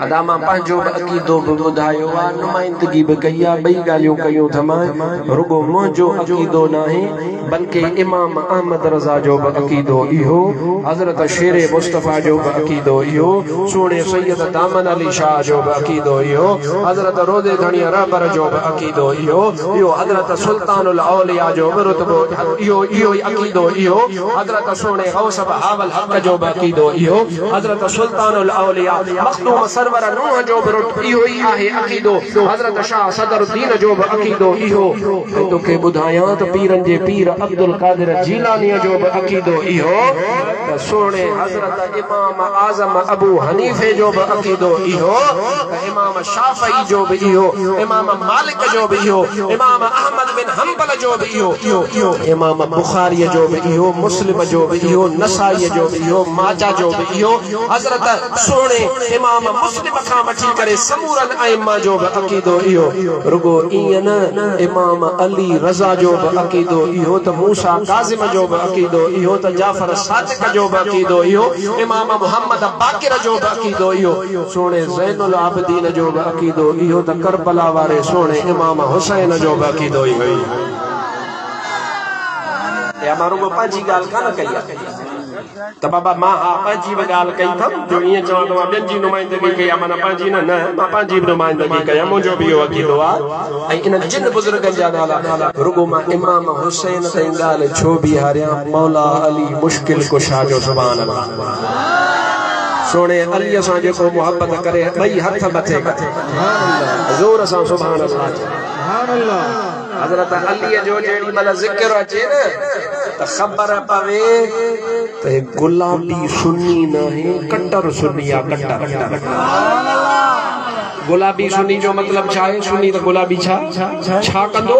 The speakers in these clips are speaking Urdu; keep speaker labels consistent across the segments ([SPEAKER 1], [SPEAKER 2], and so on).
[SPEAKER 1] اداما پانچو عقیدو بدھایو وا نمائندگی بکیا بئی گالیوں کیوں تھما رگو منجو عقیدو نہیں بلکہ امام احمد رضا جو عقیدو ایہو حضرت شیر مصطفیٰ جو عقیدو ایہو سونے سید دامن علی شاہ جو عقیدو ایہو حضرت رودے دھنی رابر جو عقیدو ایہو ایہو حضرت سلطان الاولیاء جو رتبو ایہو ایہو عقیدو ایہو حضرت سونے غوث بحاول حق جو عقیدو ایہو حضرت سلطان الاولیاء مختوم سر سرور نوح جو برٹ ایہو ہی آہے عقیدو حضرت شاہ صدر الدین جو عقیدو ایہو تو کہ بدھایاں تو پیرن جے پیر عبدالقادر جیلانی جو عقیدو ایہو سونے حضرت امام اعظم ابو حنیفے جو عقیدو ایہو امام شافعی جو ایہو امام مالک جو ایہو امام احمد بن حنبل جو ایہو امام بخاری جو ایہو مسلم جو ایہو نسائی جو ایہو ماجہ جو ایہو حضرت سونے امام مسلم مسلم کھا مٹھی کرے، سمورن ائمہ جو عقیدو ایو رگو این امام علی رضا جو عقیدو ایو تا موسی کاظم جو عقیدو ایو تا جعفر صادق جو عقیدو ایو امام محمد باقر جو عقیدو ایو سونے زین العابدین جو عقیدو ایو تا کربلا وارے سونے امام حسین جو عقیدو ایو یا مارو پانچی گال کھانا کیا تو بابا ماں ہاں پانچی بگال کئی تھا جو یہ چاہاں تو بین جی نمائندگی کیا مانا پانچی نا نا ماں پانچی نمائندگی کیا مجھو بھی ہوا کی دعا ای انہ جن بزرگ جانا لا رگو ماں امام حسین تینگال چھو بھی ہاریاں مولا علی مشکل کو شاجو سبحان اللہ سونے علی اساں جو کو محبت کرے بھئی ہتھ بتے زور اساں سبحان اللہ سبحان اللہ حضرت علی جو جیڑی ملا ذکر اچے جی نا، تو خبر پاوے تو گلابی سنی نہ ہے، کٹر سنی یا کٹر گلابی سنی جو مطلب چاہے سنی، تو گلابی چھا چھا کندو؟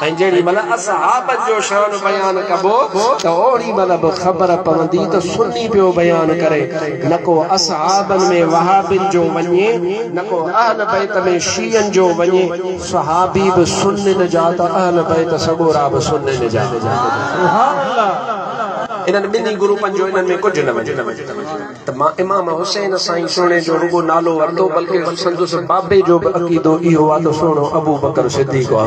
[SPEAKER 1] تا ہا سنی پیو بیان کرے جیڑی ملا اصحاب جو شان بیان کبو تو اوڑی ملا خبر پوندی تو سنی پیو بیان کرے۔ نکو اصحابن میں وہابن جو ونیے نکو اہل بیت میں شیعن جو ونیے۔ صحابی بھی سننے نجاتا اہل بیت سگورا بھی سننے نجاتا سبحان اللہ۔ انہاں بنی گروپن جو انہاں میں کچھ نہ وجے تو امام حسین سائیں سونے جو رگو نالو ورتو بلکہ سندس بابے جو عقیدو ایہو آتو سونو ابو بکر صدیق و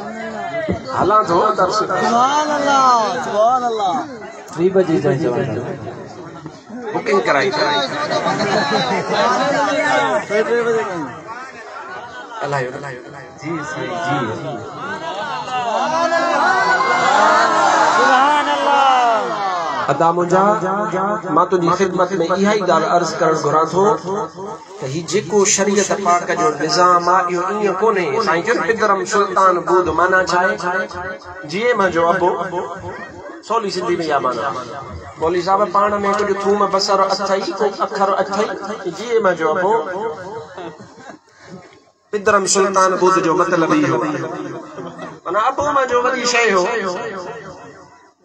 [SPEAKER 1] حالات ہو درس سبحان اللہ سبحان اللہ۔ تھری بجے جائیں جوان بکنگ کرائی۔ کرائی اللہ۔ جی جی ادا مجھا ماں تجھی خدمت میں یہی گال عرض کرن گھران تھو کہ ہی جکو شریعت پاک جو نظام آئیو انہیں کونے سائیں جن پدرم سلطان بود مانا چاہے جیے ماں جو ابو سولی سندھی میں یا مانا۔ بولی صاحب پانا میں کچھ تھوم بسر اتھائی کو اکھر اتھائی۔ جیے ماں جو ابو پدرم سلطان بود جو مطلب ہی ہو۔ منا ابو ماں جو ودی شے ہو۔ میں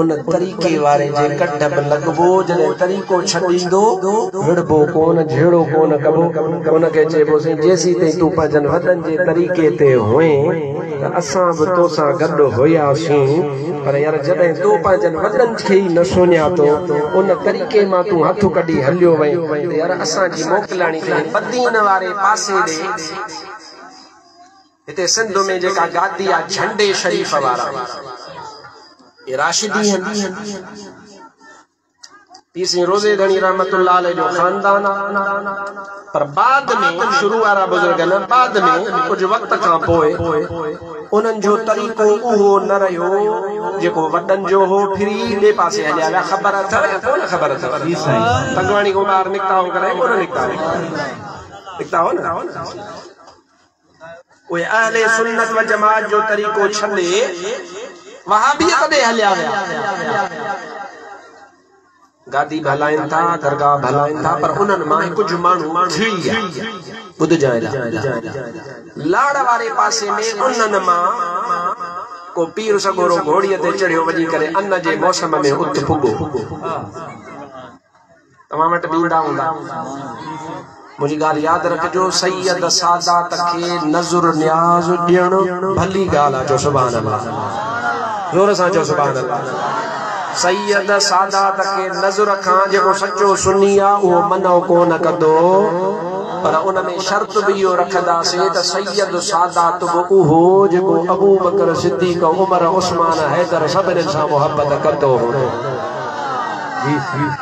[SPEAKER 1] ان طريقي واري جي ڪٽ ۾ لڳبو جڏهن طريقو ڇڏيندو وڙبو ڪونه جهيڙو ڪونه ڪبو ان کي چئبو سائين جيسي تائين تون پنهنجن وڏن جي طريقي تي هئين ته اسان به تو سان گڏ هئاسين. پر يار جڏهن تون پنهنجن وڏن کي ئي نه سڃاتو ان طريقي مان تون هٿ ڪڍي هليو ويو يار اسان جي موڪلاڻي بدين واري پاسي ڏي. هتي سنڌ ۾ جيڪا گادي آهي جهنڊي شريف وارا. راشدین راشدی ہیں۔ تیسری روزے دھنی رحمت اللہ علیہ جو خاندان۔ پر بعد میں شروع آرہ بزرگن بعد میں کچھ وقت کھاں پوئے۔ انہیں جو طریقوں اوہو نہ رہے ہو جے کو وڈن جو ہو پھری لے پاسے۔ ہیں آلہ خبر آتا ہے کون خبر آتا ہے۔ تنگوانی کو باہر نکتا ہو کرے کون نکتا ہو نکتا ہو نا؟ اوہ اہل سنت و جماعت جو طریقوں چھلے وہابیت دے ہلیا ویا گادی بھلائن تھا درگاہ بھلائن تھا پر انن ماں کچھ مانو تھی بدھ جائے لاڑ وارے پاسے میں انن ماہ کو پیر سا سگورو گھوڑیے تے چڑھیو وجی کرے ان جے موسم میں ات پھگو۔ تمام اٹھ بیڑا ہوں ہوندا۔ مجھے گال یاد رکھ جو سید سادہ تکے نظر نیاز دین بھلی گالا جو سبحان اللہ۔ زور سان چو سبحان اللہ۔ سید سادات کے نظر کھان جے کو سچو سنیا وہ منو کو نہ کدو۔ پر ان میں شرط بھی یو رکھ دا سید سید سادات بکو ہو جے کو ابو بکر صدیق عمر عثمان حیدر سب نے سا محبت کدو۔ ہو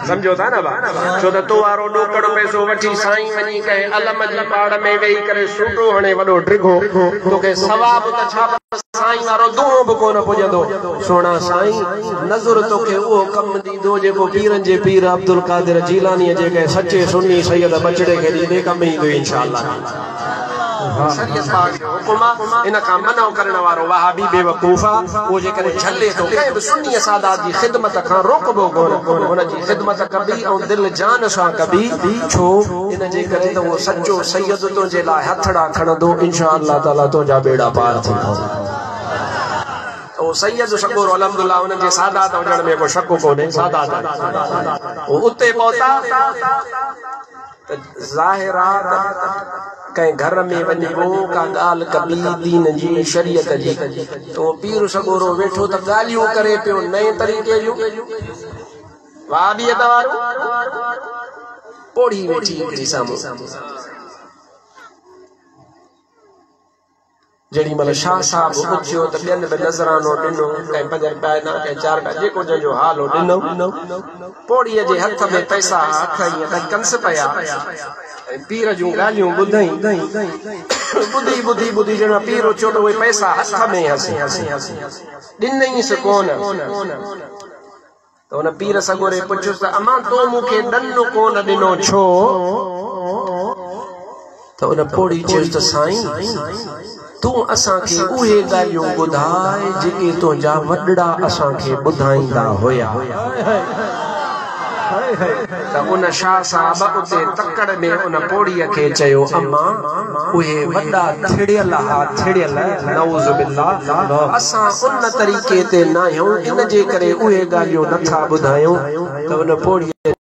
[SPEAKER 1] سمجھو تھا نا با چو دا تو آرو نوکڑ پیسو وچی سائیں منی کہے، علم جی پاڑ میں وی کرے سوٹو ہنے وڑو ڈرگو۔ تو کہ سواب تچھا سائیں آرو دوں بکو نہ پجدو سونا سائیں نظر تو کہ او کم دیدو جے کو پیرنجے پیر عبدالقادر جیلانی جے کہ سچے سنی سیدہ بچڑے کے دیدے کم ہی دو انشاءاللہ۔ شریعت پاک حکمہ انہ کا منہ کرنے وارو وہابی بے وکوفہ وہ جے کرے چھلے تو کہے بسنی سادات جی خدمت کھان روک بھو گونا انہ جی خدمت کبھی اور دل جان سا کبھی چھو۔ انہ جے کرے تو وہ سچو سیدتوں جے لائے ہتھڑا کھڑا دو۔ انشاءاللہ تعالیٰ تو جا بیڑا پار تھی۔ انشاءاللہ او سید شکور الحمد اللہ انہوں نے سادات اجڑ میں کو شکو کو نہیں سادات او اتے پوتا ظاہرات کہیں گھر میں بنی وہ کا گال کبھی دین جی شریعت جی۔ تو پیر شکورو ویٹھو تب گالیو کرے پیو، نئے طریقے جو۔ وہاں بھی یہ دوارو پوڑی ویٹھی جی سامو جڑی مل مطلب مطلب شاہ صاحب اچھو تبین بے نظرانو ڈنو کہیں پنجر پیدا کہیں چار پیدا جے کو جن جو حالو ڈنو۔ پوڑی جے حتہ میں پیسہ ہاتھ آئی ہے تک کنس پیا۔ ہاں۔ پیر جوں گالیوں ہاں۔ بدھائیں ہاں۔ بدھی بدھی بدھی جنہا پیرو چوٹو ہوئے پیسہ ہاتھ میں ہسی ڈن نہیں سکونا تو انہا پیر سگورے پچھو ستا اما تو مکے ڈنو کونہ ڈنو چھو۔ تو انہا پوڑی چھو ستا سائن سائن سائن سائن تون اسان کي اهي ڳالهيون ٻڌائي جيڪي تنهنجا وڏڙا اسان کي ٻڌائيندا هئا. ته ان شاهه صاحب اتي تڪڙ ۾ ان پوڙيءَ کي چيو امان اهي وڏا ٿڙيل ها ٿڙيل نئوز اسان ان طريقي تي نه آهيون ان جي ڪري اهي ڳالهيون نٿا ٻڌايون. ته ان پوڙيءَ